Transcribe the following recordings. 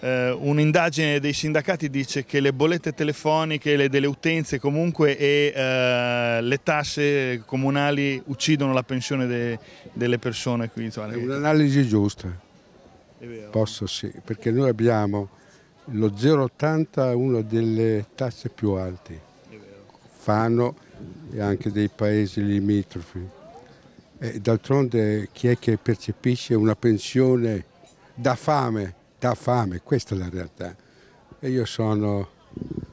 eh, un'indagine dei sindacati dice che le bollette telefoniche le delle utenze comunque e eh, le tasse comunali uccidono la pensione de, delle persone qui. È un'analisi giusta. Posso sì, perché noi abbiamo lo 0,80 una delle tasse più alte. Fano e anche dei paesi limitrofi. D'altronde chi è che percepisce una pensione da fame dà fame, questa è la realtà. E io sono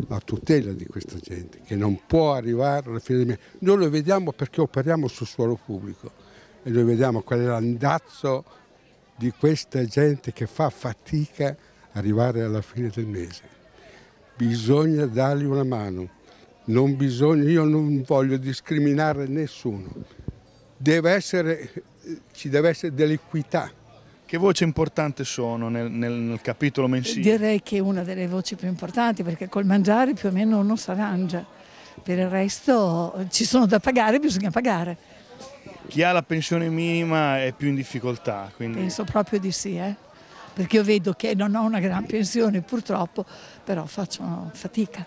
a tutela di questa gente che non può arrivare alla fine del mese. Noi lo vediamo perché operiamo sul suolo pubblico e noi vediamo qual è l'andazzo di questa gente che fa fatica ad arrivare alla fine del mese. Bisogna dargli una mano, non bisogna, io non voglio discriminare nessuno, deve essere, ci deve essere dell'equità che voce importante sono nel, nel, nel, capitolo mensile? Direi che è una delle voci più importanti perché col mangiare più o meno uno si arrangia, per il resto ci sono da pagare, bisogna pagare. Chi ha la pensione minima è più in difficoltà? Quindi... Penso proprio di sì, eh? perché io vedo che non ho una gran pensione purtroppo, però faccio fatica.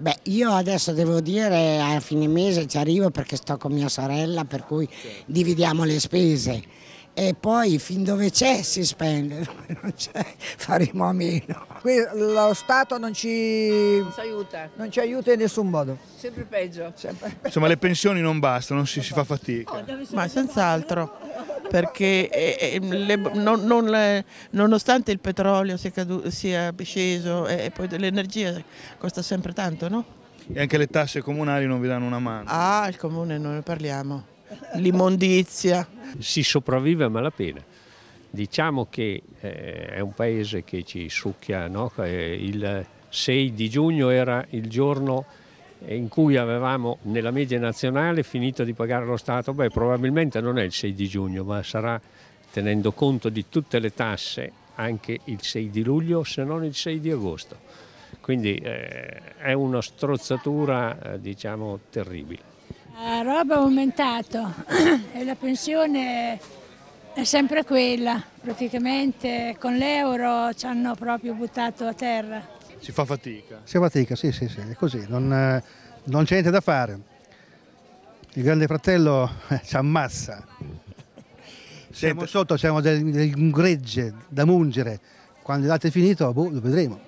Beh, io adesso devo dire a fine mese ci arrivo perché sto con mia sorella, per cui dividiamo le spese e poi fin dove c'è si spende, dove non c'è faremo a meno. Qui lo Stato non ci, non ci, aiuta. non ci aiuta in nessun modo. Sempre peggio. Sempre. Insomma le pensioni non bastano, si, si fa fatica. Ma senz'altro, perché eh, le, non, non le, nonostante il petrolio sia, cadu, sia sceso e poi l'energia costa sempre tanto, no? E anche le tasse comunali non vi danno una mano. Ah, il comune non ne parliamo l'immondizia. Si sopravvive a malapena. Diciamo che eh, è un paese che ci succhia, no? il 6 di giugno era il giorno in cui avevamo nella media nazionale finito di pagare lo Stato, beh probabilmente non è il 6 di giugno, ma sarà tenendo conto di tutte le tasse anche il 6 di luglio, se non il 6 di agosto. Quindi eh, è una strozzatura eh, diciamo terribile. La roba è aumentato e la pensione è sempre quella, praticamente con l'euro ci hanno proprio buttato a terra. Si fa fatica? Si fa fatica, sì, sì, sì, è così, non, non c'è niente da fare. Il grande fratello eh, ci ammassa. Siamo sotto, siamo del, del gregge da mungere. Quando è finito, boh, lo vedremo.